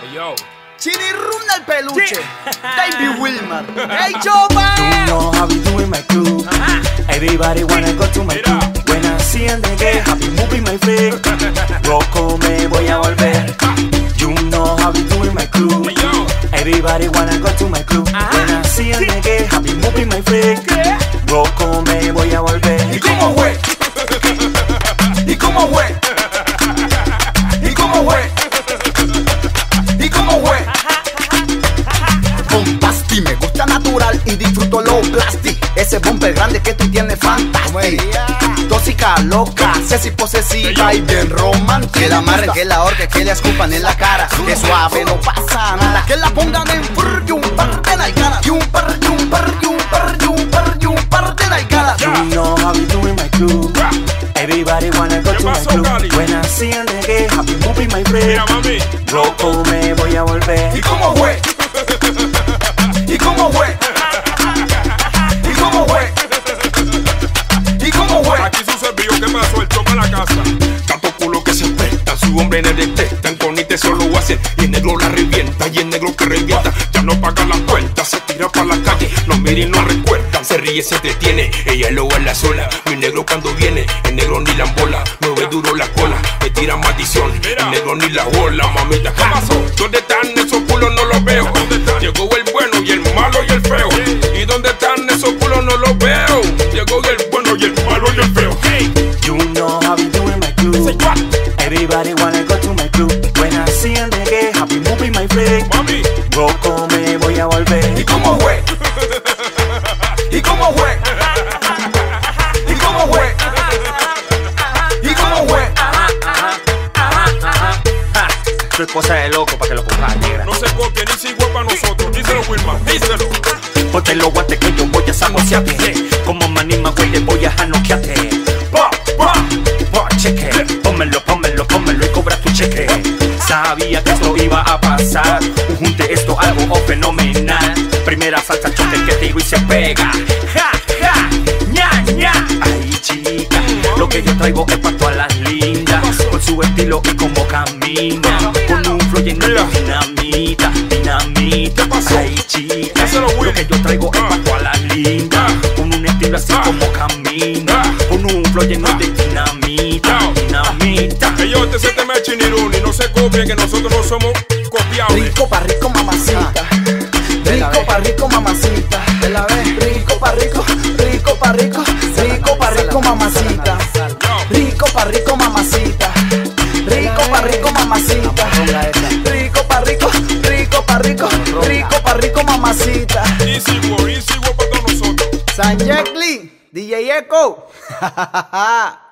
Hey, yo. Chini el peluche. David Wilmar. Hey, Chopa. You know how we do in my crew. Everybody wanna go to my crew. When I see and they get happy moving my feet. Rocco me voy a volver. You know how we do in my crew. Hey, yo. Everybody wanna go to my crew. When I see and they get happy moving my feet. Rocco me voy a volver. ¿Y cómo natural y disfruto lo plasti. Ese bumper grande que tú tienes fantástico. Tóxica, loca, sexy, posesiva y bien romántica. Que la amarren, que la orque, que le escupan en la cara. Que suave, no pasa nada. Que la pongan en fur y un par de nalgadas. Y un par, y un par, y un par, y un par, y un par de nalgadas. You know how we do in my crew. Everybody wanna go ¿Qué to my. Cali? When I see they get happy moving my feet. Mira, mami. Rocco me voy a volver. ¿Y cómo fue? ¿Y cómo fue? Y el negro la revienta, y el negro que revienta Ya no paga la cuenta, se tira para la calle No mira y no recuerda, se ríe, se detiene Ella lo en la sola, mi negro cuando viene El negro ni la embola, ve duro la cola Me tira maldición, el negro ni la bola Mamita, ¿qué pasó? ¿Dónde están esos culos? No los veo Llegó el bueno y el malo y el feo ¿Y dónde están esos culos? No los veo Llegó el Tu esposa de loco para que lo pongas negra. no se copia ni si igual para nosotros. Díselo, Wilma, díselo. Ponte los guantes que yo voy a sabosearte. Como manima, güey, te voy a janoquearte. Pa, pa, pa, cheque. Pónmelo, pónmelo, pónmelo y cobra tu cheque. Sabía que esto iba a pasar. Un junte, esto algo oh, fenomenal. Primera salsa choque que tiro y se pega. Ja, ja, ña, ña. Ay, chica, lo que yo traigo es para todas las lindas. Con su estilo y como camina. Con un flow lleno de dinamita, dinamita. Ay, chica, Díselo, Will. lo que yo traigo es Ah. para todas las lindas. Con un estilo así Ah. como camina. Ah. Con un flow lleno Ah. de dinamita, Ah. dinamita. Ellos este se teme chiniruni, no se copien que nosotros no somos copiables. Rico pa' rico, mamacita. Rico pa' rico, mamacita. DJ Echo.